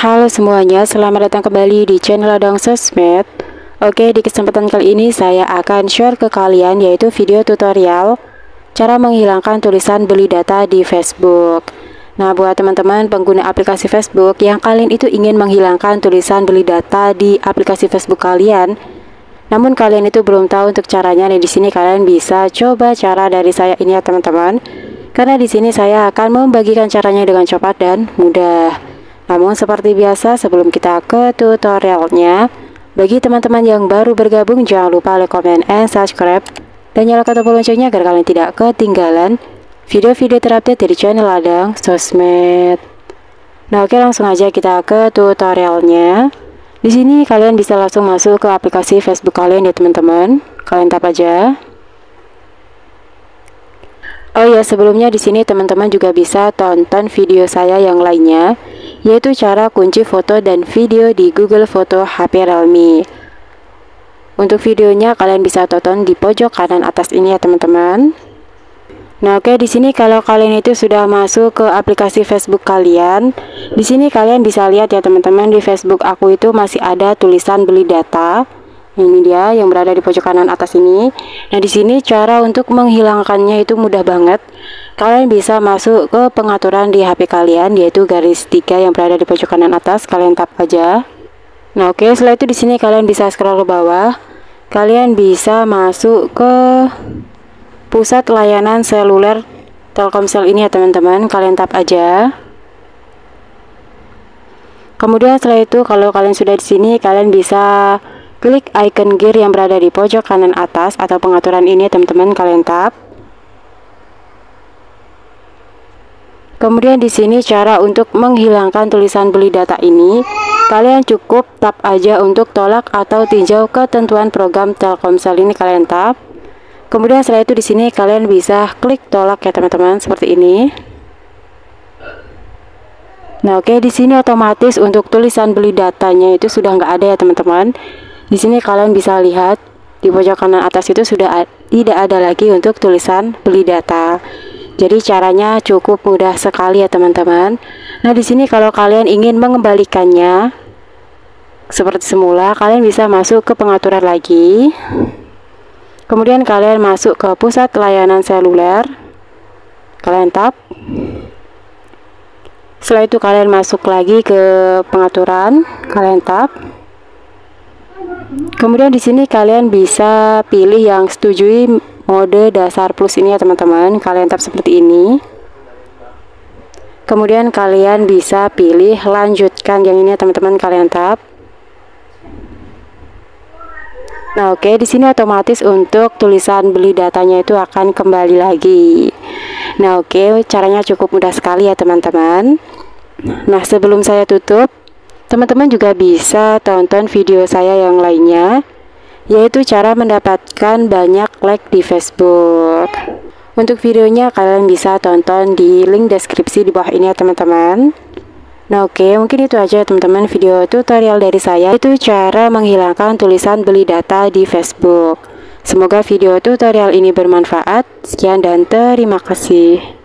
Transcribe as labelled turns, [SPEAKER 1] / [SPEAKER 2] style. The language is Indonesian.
[SPEAKER 1] Halo semuanya, selamat datang kembali di channel Adang Sosmed Oke, di kesempatan kali ini saya akan share ke kalian yaitu video tutorial Cara menghilangkan tulisan beli data di Facebook Nah, buat teman-teman pengguna aplikasi Facebook yang kalian itu ingin menghilangkan tulisan beli data di aplikasi Facebook kalian namun kalian itu belum tahu untuk caranya, nih di sini kalian bisa coba cara dari saya ini ya teman-teman. Karena di sini saya akan membagikan caranya dengan cepat dan mudah. Namun seperti biasa sebelum kita ke tutorialnya, bagi teman-teman yang baru bergabung jangan lupa like, comment, and subscribe dan nyalakan tombol loncengnya agar kalian tidak ketinggalan video-video terupdate dari channel Ladang Sosmed. Nah oke langsung aja kita ke tutorialnya. Di sini kalian bisa langsung masuk ke aplikasi Facebook kalian ya teman-teman. Kalian tap aja. Oh ya, sebelumnya di sini teman-teman juga bisa tonton video saya yang lainnya, yaitu cara kunci foto dan video di Google Foto HP Realme. Untuk videonya kalian bisa tonton di pojok kanan atas ini ya teman-teman. Nah, oke di sini kalau kalian itu sudah masuk ke aplikasi Facebook kalian, di sini kalian bisa lihat ya teman-teman di Facebook aku itu masih ada tulisan beli data. Ini dia yang berada di pojok kanan atas ini. Nah, di sini cara untuk menghilangkannya itu mudah banget. Kalian bisa masuk ke pengaturan di HP kalian yaitu garis tiga yang berada di pojok kanan atas, kalian tap aja. Nah, oke, setelah itu di sini kalian bisa scroll ke bawah. Kalian bisa masuk ke pusat layanan seluler Telkomsel ini ya teman-teman kalian tap aja kemudian setelah itu kalau kalian sudah di sini kalian bisa klik icon gear yang berada di pojok kanan atas atau pengaturan ini ya teman-teman kalian tap Kemudian di sini cara untuk menghilangkan tulisan beli data ini, kalian cukup tap aja untuk tolak atau tinjau ketentuan program Telkomsel ini kalian tap. Kemudian setelah itu di sini kalian bisa klik tolak ya teman-teman seperti ini. Nah oke okay, di sini otomatis untuk tulisan beli datanya itu sudah nggak ada ya teman-teman. Di sini kalian bisa lihat di pojok kanan atas itu sudah tidak ada lagi untuk tulisan beli data. Jadi caranya cukup mudah sekali ya teman-teman. Nah di sini kalau kalian ingin mengembalikannya seperti semula, kalian bisa masuk ke pengaturan lagi. Kemudian kalian masuk ke pusat layanan seluler. Kalian tap. Setelah itu kalian masuk lagi ke pengaturan, kalian tap. Kemudian di sini kalian bisa pilih yang setujui mode dasar plus ini ya teman-teman. Kalian tap seperti ini. Kemudian kalian bisa pilih lanjutkan yang ini ya teman-teman kalian tap. Nah, oke, okay, di sini otomatis untuk tulisan beli datanya itu akan kembali lagi. Nah, oke, okay, caranya cukup mudah sekali ya, teman-teman. Nah, sebelum saya tutup, teman-teman juga bisa tonton video saya yang lainnya, yaitu cara mendapatkan banyak like di Facebook. Untuk videonya kalian bisa tonton di link deskripsi di bawah ini ya, teman-teman. Nah oke okay, mungkin itu aja teman-teman video tutorial dari saya itu cara menghilangkan tulisan beli data di Facebook Semoga video tutorial ini bermanfaat Sekian dan terima kasih